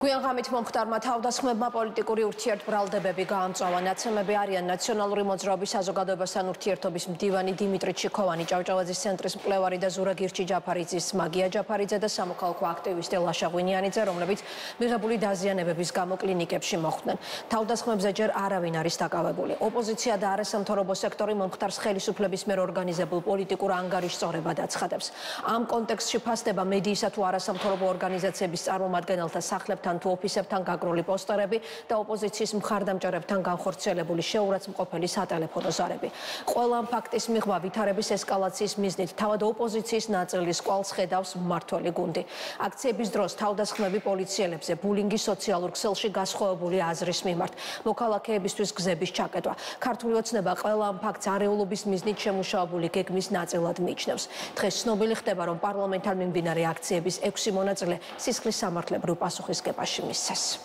გვიან ღამით მომხდარმა თავდასხმებმა პოლიტიკური ურთიერთბრალდებები გაამწვავა. ნაცემები არიან ნაციონალური მოძრაობის საზოგადოებასთან ურთიერთობის მდივანი დიმიტრი ჩიქოვანი, ჭავჭავაძის ცენტრის მკვლევარი და ზურაგირჩი ჯაფარიძის მაგია ჯაფარიძე და სამოქალაქო აქტივისტი ლაშა ღვინიანიძე, რომლებიც მიღებული დაზიანებების გამო კლინიკებში მოხვდნენ. თავდასხმებზე ჯერ არავინ არის დაკავებული. ოპოზიცია და არასამთავრობო სექტორი მომხდარს ხელისუფლების მიერ ორგანიზებულ პოლიტიკურ ანგარიშწორებად აცხადებს. ამ კონტექსტში ფასდება მედიისა თუ არასამთავრობო ორგანიზაციების წარმომადგენელთა სახლებთან ოფისებთან თუ ოფისებთან გაგრული პოსტერები და ოპოზიციის მხარდამჭერებთან განხორციელებული შეურაცხმყოფელი სატელეფონო ზარები. ყველა ფაქტის მიღმა ვითარების ესკალაციის მიზნით თავად ოპოზიციის ნაწილის კვალს ხედავს მმართველი გუნდი. აქციების დროს თავდასხმები პოლიციელებზე ბულინგის სოციალურ ქსელში გასხოვებული აზრის მიმართ, მოქალაქეებისთვის გზების ჩაკეტვა. ქართული ოცნება ყველა ფაქტს არეულობის მიზნით შემუშავებული გეგმის ნაწილად მიიჩნევს. დღეს ცნობილი ხდება, რომ პარლამენტთან მიმდინარე აქციების 6 მონაწილე სისხლის სამართლებრივ პასუხისგებლად ваши місцес.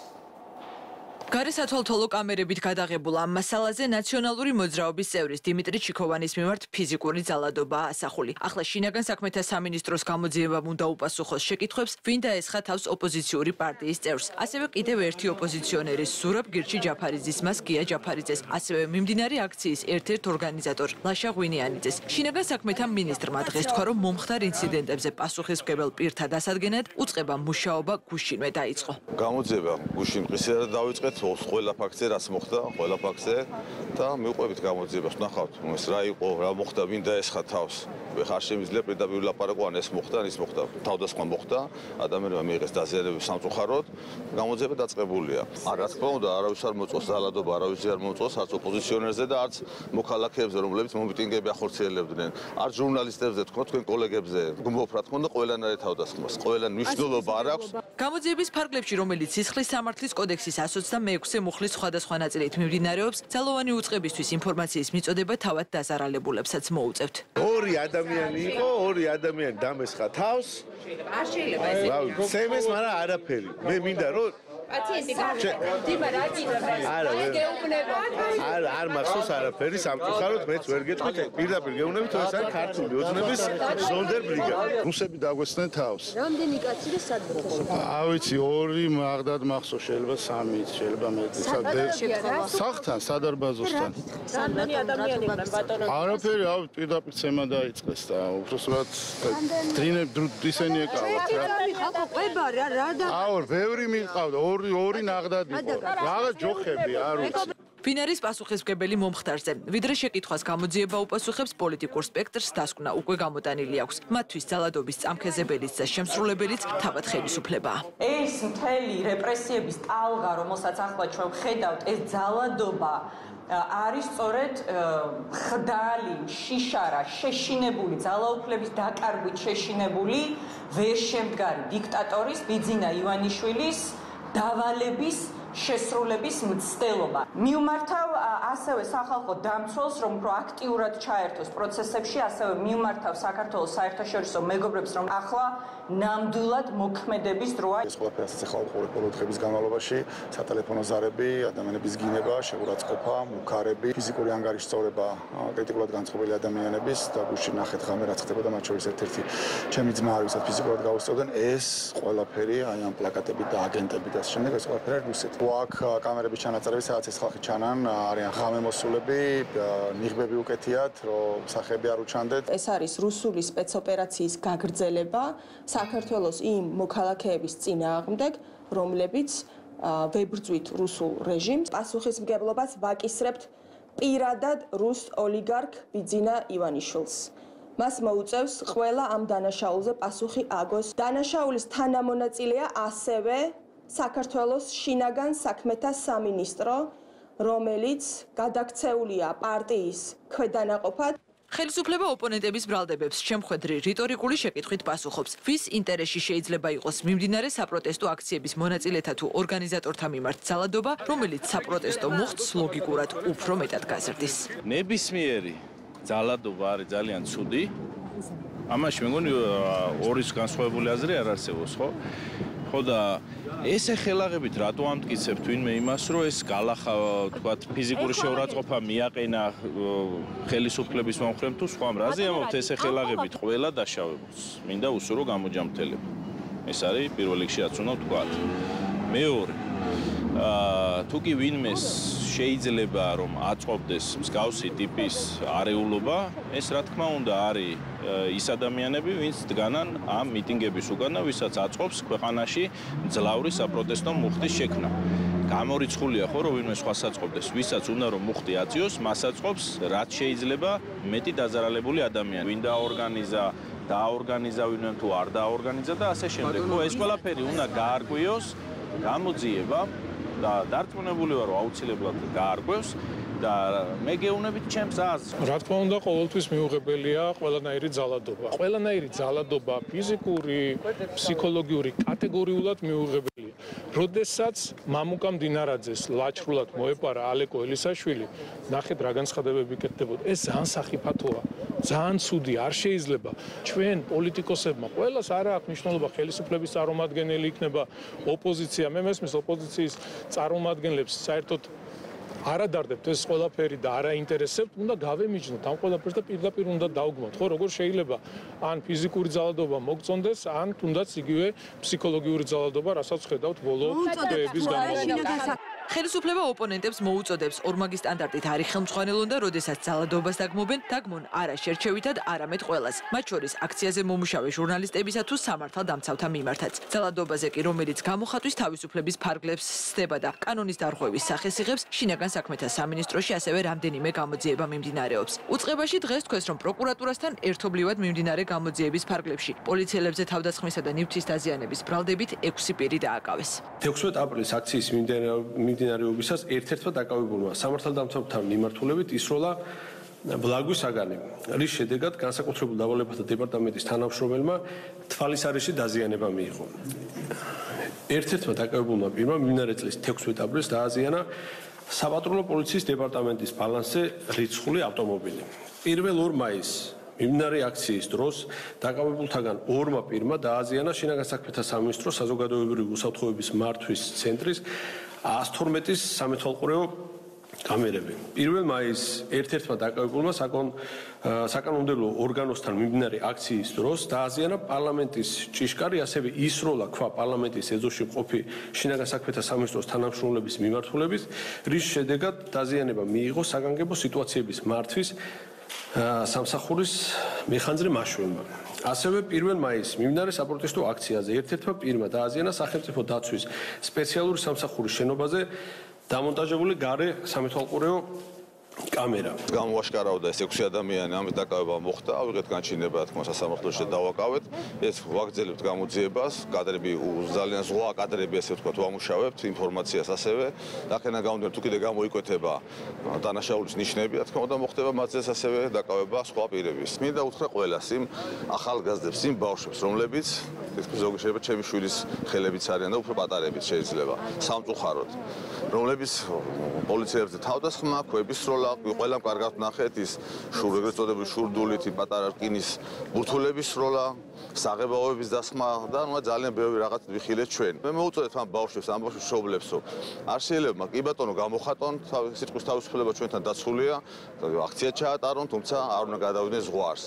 გარესათვალთვალო კამერებით გადაღებულ ამ მასალაზე ნაციონალური მოძრაობის წევრის დიმიტრი ჩიქოვანის მიმართ ფიზიკური ძალადობაა ასახული. ახლა შინაგან საქმეთა სამინისტროს გამოძიებამ უნდა უპასუხოს შეკითხვებს, ვინ დაესხა თავს ოპოზიციური პარტიის წევრს. ასევე კიდევ ერთი ოპოზიციონერის სურაბ გირჩი ჯაფარიძის მას გია ჯაფარიძეს, ასევე მიმდინარე აქციის ერთ-ერთ ორგანიზატორ ლაშა ღვინიანიძეს. შინაგან საქმეთა მინისტრმა დღეს თქვა, რომ მომხდარ ინციდენტებზე პასუხისმგებელ პირთა დასადგენად უწყება მუშაობა გუშინვე დაიწყო. გამოძიება გუშინ ყისერად დაიწყეთ ვთხოვს ყველა ფაქტზე რაც მოხდა, ყველა ფაქტზე და მივყვებით გამოძიებას. ნახავთ, ეს რა იყო, რა მოხდა, ვინ დაესხა თავს. ხარ შემიძლია პირდაპირ ლაპარაკო ან ეს მოხდა, ან ის მოხდა. თავდასხმა მოხდა, ადამიანებმა მიიღეს დაზიანებები სამწუხაროდ, გამოძიება დაწყებულია. არ რა თქმა უნდა, არავის არ მოწოს ძალადობა, არავის არ მოწოს არც ოპოზიციონერზე და არც მოქალაქეებზე, რომლებიც მომიტინგები ახორციელებდნენ. არც ჟურნალისტებზე, თქო თქვენ კოლეგებზე, გმობ რა თქმა უნდა, ყველანაირ თავდასხმას. ყველან მნიშვნელობა არ აქვს. გამოძიების ფარგლებში, რომელიც სისხლის სამართლის კოდექსის 120 მეექვსე მუხლის სხვადასხვა ნაწილით მიმდინარეობს, ძალოვანი უწყებისთვის ინფორმაციის მიწოდება თავად დაზარალებულებსაც მოუწევთ. ორი ადამიანი იყო, ორი ადამიანი დამესხა თავს. არ შეიძლება ესე. რა, სემეს, მაგრამ არაფერი. მე მინდა რომ პაციენტი დიმა რა გინდა არა გეუბნება. არ არ მახსოვს არაფერი სამწუხაროდ მეც ვერ გეტყვით პირდაპირ გეუბნებით ეს არის ქართული ოცნების ზონდერბლიგა რუსები დაგვეცნენ თავს. რამდენი კაცი და სად გოხდა ავიცი ორი მაგდად მახსოვს შეიძლება სამი შეიძლება მეტი სად სახთან სადარბაზოსთან. რამდენი ადამიანებთან ბატონო არაფერი ავ პირდაპირ ცემა დაიწყეს და უბრალოდ ტრინებ ისენი ეკავათ რა აკო ყება რა რა და აუ ბევრი მიყავდა ორი ორი ნაღდად იყო. რაღაც ჯოხები არ ვიცი. ვინ არის პასუხისმგებელი მომხდარზე? ვიდრე შეკითხვას გამოძიება უპასუხებს პოლიტიკურ სპექტრს დასკვნა უკვე გამოტანილი აქვს. მათთვის ძალადობის წამქეზებელიც და შემსრულებელიც თავად ხელისუფლებაა. ეს მთელი რეპრესიების ტალღა, რომელსაც ახლა ჩვენ ხედავთ, ეს ძალადობა არის სწორედ ხდალი, შიშარა, შეშინებული ძალაუფლების დაკარგვით შეშინებული ვერშემდგარი დიქტატორის ბიძინა ივანიშვილის დავალების შესრულების მცდელობა. მიუმართავ ასევე სახალხო დამცველს, რომ უფრო აქტიურად ჩაერთოს პროცესებში, ასევე მიუმართავ საქართველოს საერთაშორისო მეგობრებს, რომ ახლა ნამდვილად მოქმედების დროა. ეს ყველაფერი ასე ხალხო ყურებულ დღების განმავლობაში, სატელეფონო ზარები, ადამიანების გინება, შეურაცხყოფა, მუქარები, ფიზიკური ანგარიშწორება კრიტიკულად განწყობილი ადამიანების და გუშინ ნახეთ ღამე რაც ხდებოდა მათ შორის ერთ-ერთი ჩემი ძმა, ვისაც ფიზიკურად გავუსწორდნენ, ეს ყველაფერი აი ამ პლაკატებით და აგენტებით და შემდეგ ეს ყველაფერი რუსეთ აქ კამერების ჩანაწერები, სადაც ეს ხალხი ჩანან, არიან ღამე მოსულები, ნიღბები უკეთიათ, რომ სახები არ უჩანდეთ. ეს არის რუსული სპეცოპერაციის გაგრძელება საქართველოს იმ მოქალაქეების წინააღმდეგ, რომლებიც ვებრძვით რუსულ რეჟიმს. პასუხისმგებლობას ვაკისრებთ პირადად რუს ოლიგარქ ბიძინა ივანიშვილს. მას მოუწევს ყველა ამ დანაშაულზე პასუხი აგოს. დანაშაულის თანამონაწილეა ასევე საქართველოს შინაგან საქმეთა სამინისტრო, რომელიც გადაქცეულია პარტიის ქვედანაყოფად ხელისუფლება ოპონენტების ბრალდებებს შემხედრი რიტორიკული შეკითხვით პასუხობს. ვის ინტერესში შეიძლება იყოს მიმდინარე საპროტესტო აქციების მონაწილეთა თუ ორგანიზატორთა მიმართ ძალადობა, რომელიც საპროტესტო მოხდს ლოგიკურად უფრო მეტად გაზრდის. ნებისმიერი ძალადობა არის ძალიან ცუდი. ამაში მეგონი ორის განსხვავებული აზრი არ არსებობს, ხო? ხო და ესე ხელაღებით რატო ამტკიცებ თვინმე იმას რომ ეს გალახა თქვათ ფიზიკური შეურაცხყოფა მიაყენა ხელისუფლების მომხრემ თუ სხვა რაზე ამობთ ესე ხელაღებით ყველა დაშავებულს. მინდა უსურო გამოჯამთელება. ეს არის პირველ რიგში რაც უნდა ვთქვათ მეორე. აა თუ კი ვინმეს შეიძლება რომ აწყობდეს მსგავსი ტიპის არეულობა, ეს რა თქმა უნდა არის ის ადამიანები, ვინც დგანან ამ მიტინგების უკან და ვისაც აწყობს ქვეყანაში ძლავრი საპროტესტო მუხტის შექმნა. გამორიცხულია ხო რომ ვინმე სხვა საწყობდეს, ვისაც უნდა რომ მუხტი აწიოს, მას აწყობს რაც შეიძლება მეტი დაზარალებული ადამიანი. ვინ დაორგანიზა დაორგანიზა ვინმე თუ არ დაორგანიზა და ასე შემდეგ. ხო ეს ყველაფერი უნდა გაარკვიოს გამოძიება და დარწმუნებული ვარ რომ აუცილებლად გაარკვევს და მე გეუბნებით ჩემს აზრს. რა თქმა უნდა, ყოველთვის მიუღებელია ყველანაირი ძალადობა. ყველანაირი ძალადობა ფიზიკური, ფსიქოლოგიური კატეგორიულად მიუღებელია. როდესაც მამუკა მდინარაძეს ლაჩრულად მოეპარა ალეკო ელისაშვილი, ნახეთ რა განცხადებები კეთდებოდა. ეს ძალიან სახიფათოა. ძალიან ცუდი, არ შეიძლება ჩვენ პოლიტიკოსებმა ყოველას არა აქვს მნიშვნელობა ხელისუფლების წარმომადგენელი იქნება ოპოზიცია, მე მესმის ოპოზიციის წარმომადგენლებს საერთოდ არადარდებთ ეს ყველაფერი და არაინტერესებთ, უნდა გავემიჯნოთ. ამ ყველაფერს და პირდაპირ უნდა დავგმოთ, ხო, როგორ შეიძლება ან ფიზიკური ძალადობა მოგწონდეს, ან თუნდაც იგივე ფსიქოლოგიური ძალადობა, რასაც ხედავთ ბოლო დღეების განმავლობაში. ხელისუფლება ოპონენტებს მოუწოდებს ორმაგი სტანდარტით არის ხელმძღვანელონ და როდესაც ძალადობას დაგმობენ, დაგმონ არა შერჩევითად, არამედ ყოველას. მათ შორის აქციაზე მომუშავე ჟურნალისტებისა თუ სამართალდამცავთა მიმართაც. ძალადობაზე კი რომელიც გამოხატვის თავისუფლების ფარგლებს სდება და კანონის დარღვევის სახეს იღებს, შინაგან საქმეთა სამინისტროში ასევე რამდენიმე გამოძიება მიმდინარეობს. უწყებაში დღეს თქვეს, რომ პროკურატურასთან ერთობლივად მიმდინარე გამოძიების ფარგლებში პოლიციელებზე თავდასხმისა და ნივთის დაზიანების ბრალდებით 6 პირი დააკავეს. 16 აპრილის აქციის მიმდინარე მიმდინარეობისას ერთ-ერთმა დაკავებულმა სამართალდამცავთან მიმართულებით ისროლა ბლაგვის საგანი, რის შედეგად განსაკუთრებულ დავალებათა დეპარტამენტის თანამშრომელმა თვალისარიში დაზიანება მიიღო. ერთ-ერთმა დაკავებულმა პირმა მიმდინარე წლის 16 აპრილს დააზიანა საპატრულო პოლიციის დეპარტამენტის ბალანსზე რიცხული ავტომობილი. 1 მაისს მიმდინარე აქციის დროს დაკავებულთაგან ორმა პირმა დააზიანა შინაგან საქმეთა სამინისტროს საზოგადოებრივი უსაფრთხოების მართვის ცენტრის 112-ის სამეთვალყურეო კამერები. 1 მაისს ერთ-ერთმა დაკავებულმა საკონ საკანონმდებლო ორგანოსთან მიმდინარე აქციის დროს დააზიანა პარლამენტის ჭიშკარი, ასევე ისროლა ქვა პარლამენტის ეზოში მყოფი შინაგან საქმეთა სამინისტროს თანამშრომლების მიმართულებით, რის შედეგად დაზიანება მიიღო საგანგებო სიტუაციების მართვის სამსახურის მეხანძრე მაშველმა. ასევე 1 მაისს მიმდინარე საპროტესტო აქციაზე ერთ-ერთმა პირმა დააზიანა სახელმწიფო დაცვის სპეციალური სამსახურის შენობაზე დამონტაჟებული გარე სამეთვალყურეო კამერა. გამოაშკარავდა ეს 6 ადამიანი, ამის დაკავება მოხდა, ავიღეთ განჩინება, რა თქმა უნდა, სამართლოში დავაკავეთ. ეს ვაგრძელებთ გამოძიებას, კადრები ძალიან ზღვა კადრები, ასე ვთქვათ, ვამუშავებთ ინფორმაციას ასევე. დახენა გამოდერ თუ კიდე გამოიკვეთება დანაშაულის ნიშნები, რა თქმა უნდა, მოხდება მათზეც ასევე დაკავება სხვა პირების. მინდა უთხრა ყველას იმ ახალგაზრდებს, იმ ბავშვებს, რომლებიც ეს ზოგი შეიძლება ჩემი შვილის ხელებიც არიან და უფრო პატარებიც შეიძლება სამწუხაროდ, რომლებიც პოლიციებზე თავდასხმა, კვების სროლა ყველა ყველამ კარგად ნახეთ ის შურ ეგრეთ წოდებული შურდულით პატარა რკინის ბურთულების სროლა საღებავების დასმა და ნუ ძალიან ბევრი რაღაც ვიხილეთ ჩვენ. მე მოუწოდეთ ამ ბავშვებს ამ ბავშვებს შობლებსო. არ შეიძლება კი ბატონო გამოხატონ სიტყვის თავისუფლება ჩვენთან დაცულია აქცია ჩაატარონ თუმცა არ უნდა გადავიდნენ ზღვარს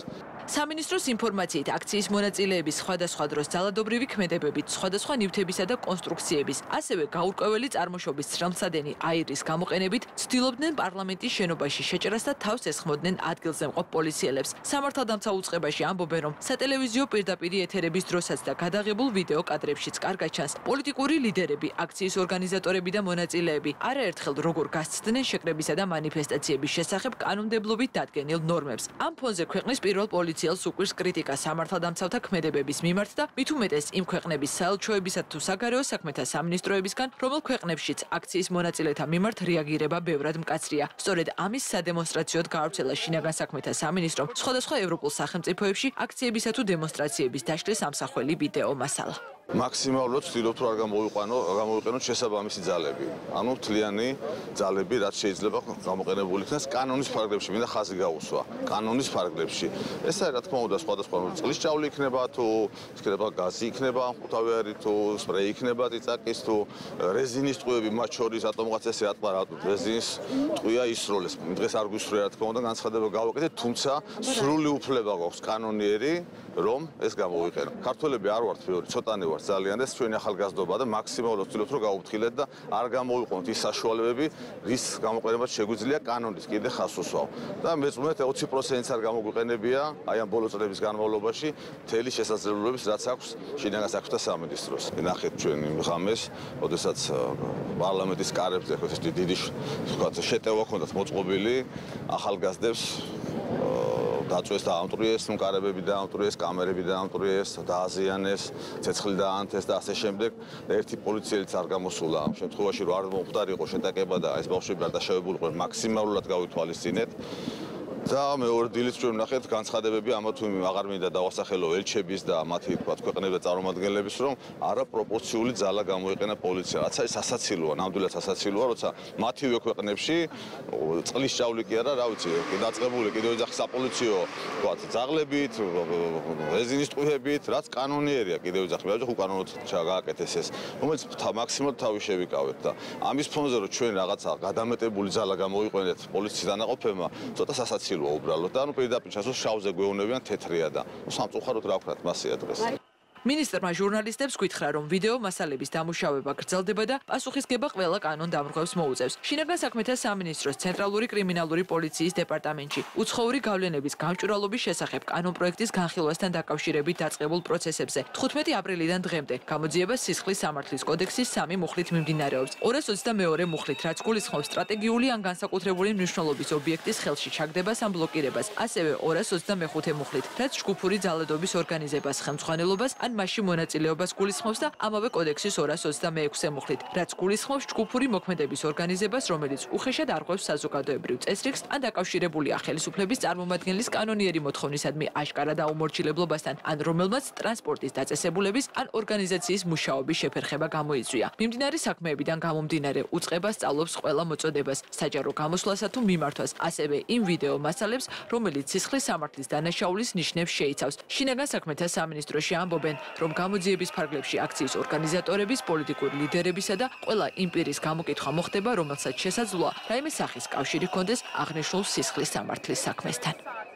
სამინისტროს ინფორმაციით აქციის მონაწილეების სხვადასხვა დროს ძალადობრივი ქმედებებით, სხვადასხვა ნივთებისა და კონსტრუქციების, ასევე გაურკვეველი წარმოშობის ცრემლსადენი აირის გამოყენებით ცდილობდნენ პარლამენტის შენობაში შეჭრას და თავს ესხმოდნენ ადგილზე მყოფ პოლიციელებს. სამართალდამცავ უწყებაში ამბობენ, რომ სატელევიზიო პირდაპირ ეთერების დროსაც და გადაღებულ ვიდეო კადრებშიც კარგად ჩანს პოლიტიკური ლიდერები, აქციის ორგანიზატორები და მონაწილეები არაერთხელ როგორ გასცდნენ შეკრებისა და მანიფესტაციების შესახებ კანონმდებლობით დადგენილ ნორმებს. ამ ფონზე ქვეყნის პირველ პოლიცი ოფიციალს უკვირს კრიტიკა სამართალდამცავთა ქმედებების მიმართ და მით უმეტეს იმ ქვეყნების საელჩოებისა თუ საგარეო საქმეთა სამინისტროებისგან, რომელ ქვეყნებშიც აქციის მონაწილეთა მიმართ რეაგირება ბევრად მკაცრია. სწორედ ამის სადემონსტრაციოდ გაავრცელა შინაგან საქმეთა სამინისტრომ სხვადასხვა ევროპულ სახელმწიფოებში აქციებისა თუ დემონსტრაციების დაშლის ამსახველი ვიდეო მასალა. მაქსიმალურად ვცდილობთ რომ არ გამოვიყვანო, გამოვიყენოთ შესაბამისი ძალები. ანუ თლიანი ძალები, რაც შეიძლება გამოყენებული იქნას კანონის ფარგლებში, მინდა ხაზი გაუსვა. კანონის ფარგლებში. ეს არის რა თქმა უნდა სხვადასხვა წყლის ჭავლი იქნება თუ იქნება გაზი იქნება, ხუთავი არის თუ სპრეი იქნება, წიწაკის თუ რეზინის ტყუები მათ შორის ატომღაც ესე ატყვა რა რეზინის ტყუია ისროლეს. დღეს არ გვისურვია რა თქმა უნდა განცხადება გავაკეთეთ, თუმცა სრული უფლება გვაქვს კანონიერი რომ ეს გამოვიყენო. ქართველები არ ვართ მეორე, ცოტანი ვართ ძალიან და ჩვენი ახალგაზრდობა და მაქსიმალურად ვცდილობთ რომ გავუფრთხილეთ და არ გამოვიყენოთ ის საშუალებები, რის გამოყენებაც შეგვიძლია კანონის კიდე ხას უსვაო. და მეწმუნეთ 20%-იც არ გამოგვიყენებია აი ამ ბოლო წლების განმავლობაში მთელი შესაძლებლობების რაც აქვს შინაგან საქმეთა სამინისტროს. ნახეთ ჩვენ ღამეს, ოდესაც პარლამენტის კარებზე ხო ეს დიდი თქვა შეტევა ქონდათ მოწყობილი ახალგაზრდებს დაწვეს და ამტრიეს, ნუკარებები და ამტრიეს, კამერები და ამტრიეს, დააზიანეს, ცეცხლი დაანთეს და ასე შემდეგ. ერთი პოლიციელიც არ გამოსულა ამ შემთხვევაში, რომ არ მომხდარიყო შეტაკება და ეს ბავშვები არ დაშავებულიყო, მაქსიმალურად გავითვალისწინეთ. და მეორე დილით ჩვენ ნახეთ განცხადებები ამა თუ იმ აღარ მინდა დავასახელო ელჩების და მათი თქვა ქვეყნების წარმომადგენლების რომ არაპროპორციული ძალა გამოიყენა პოლიცია. რაცა ეს ასაცილოა, ნამდვილად ასაცილოა, როცა მათივე ქვეყნებში წყლის ჭავლი კი არა, რა ვიცი, დაწყებული კიდევ ეძახ საპოლიციო თქვა ძაღლებით, რეზინის ტყუებით, რაც კანონიერია კიდევ ეძახ, მე ვაჯახ უკანონოდ ჩაგააკეთეს ეს, რომელიც მაქსიმალურად თავი შევიკავეთ და ამის ფონზე რომ ჩვენ რაღაცა გადამეტებული ძალა გამოიყენეთ პოლიციის დანაყოფებმა, ცოტა სასაცილოა ნაცილოა უბრალოდ და ანუ პირდაპირ ჩასულ შავზე გვეუბნებიან თეთრია და სამწუხაროდ რა ვქნათ მასია დღეს მინისტრმა ჟურნალისტებს გითხრა, რომ ვიდეო მასალების დამუშავება გრძელდება და პასუხისგება ყველა კანონ დამრღვევს მოუწევს. შინაგან საქმეთა სამინისტროს ცენტრალური კრიმინალური პოლიციის დეპარტამენტში უცხოური გავლენების გამჭვირვალობის შესახებ კანონ პროექტის განხილვასთან დაკავშირებით დაწყებულ პროცესებზე 15 აპრილიდან დღემდე გამოძიება სისხლის სამართლის კოდექსის სამი მუხლით მიმდინარეობს. 222 მუხლით, რაც გულისხმობს სტრატეგიული ან განსაკუთრებული მნიშვნელობის ობიექტის ხელში ჩაგდებას ან ბლოკირებას, ასევე 225 მუხლით, რაც ჯგუფური ძალადობის ორგანიზებას, ხელმძღვანელობას ან მასში მონაწილეობას გულისხმობს და ამავე კოდექსის 226-ე მუხლით, რაც გულისხმობს ჯგუფური მოქმედების ორგანიზებას, რომელიც უხეშად არღვევს საზოგადოებრივ წესრიგს ან დაკავშირებულია ხელისუფლების წარმომადგენლის კანონიერი მოთხოვნისადმი აშკარა დაუმორჩილებლობასთან, ან რომელმაც ტრანსპორტის დაწესებულების ან ორგანიზაციის მუშაობის შეფერხება გამოიწვია. მიმდინარე საქმეებიდან გამომდინარე უწყება სწავლობს ყველა მოწოდებას, საჯარო გამოსვლასა თუ მიმართვას, ასევე იმ ვიდეო მასალებს, რომელიც სისხლის სამართლის დანაშაულის ნიშნებს შეიცავს. შინაგან საქმეთა სამინისტროში ამბობენ, რომ გამოძიების ფარგლებში აქციის ორგანიზატორების, პოლიტიკური ლიდერებისა და ყველა იმპერიის გამოკითხვა მოხდება, რომელსაც შესაძლოა რაიმე სახის კავშირი ჰქონდეს აღნიშნულ სისხლის სამართლის საქმესთან.